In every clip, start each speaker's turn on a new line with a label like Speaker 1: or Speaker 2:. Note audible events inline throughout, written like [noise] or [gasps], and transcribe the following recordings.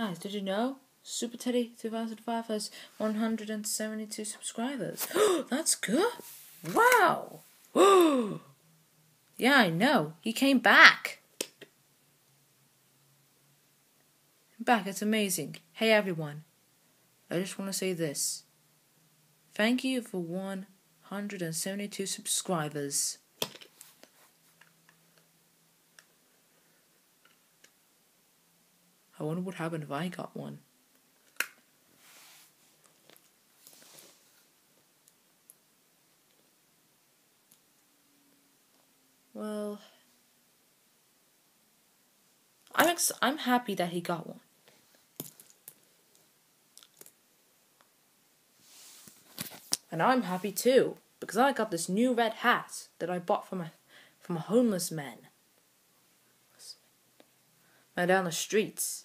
Speaker 1: Guys, did you know? Super Teddy 2005 has 172 subscribers. [gasps] That's good. Wow. [gasps] yeah, I know. He came back. Back, it's amazing. Hey everyone. I just want to say this. Thank you for 172 subscribers. I wonder what happened if I got one. Well, I'm ex- I'm happy that he got one. And I'm happy too because I got this new red hat that I bought from a from a homeless man. Man down the streets.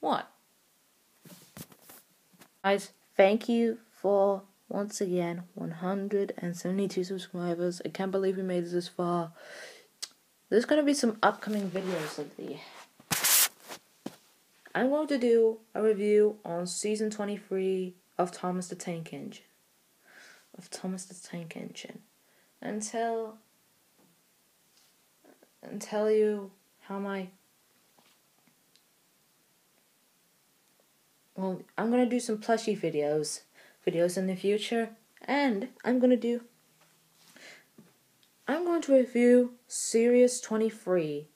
Speaker 1: What? Guys, thank you for once again 172 subscribers. I can't believe we made it this far. There's gonna be some upcoming videos of the. I'm going to do a review on season 23 of Thomas the Tank Engine. Of Thomas the Tank Engine. And tell. And tell you how my well, I'm gonna do some plushie videos, videos in the future, and I'm gonna do. I'm going to review Series 23,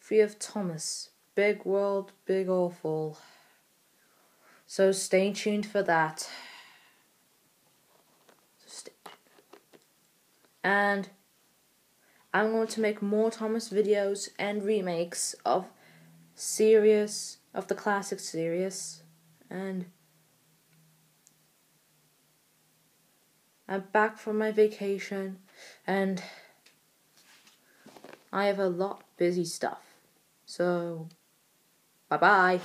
Speaker 1: Free of Thomas, Big World, Big Awful. So stay tuned for that. And I'm going to make more Thomas videos and remakes of series of the classic series and I'm back from my vacation and I have a lot busy stuff. So bye bye.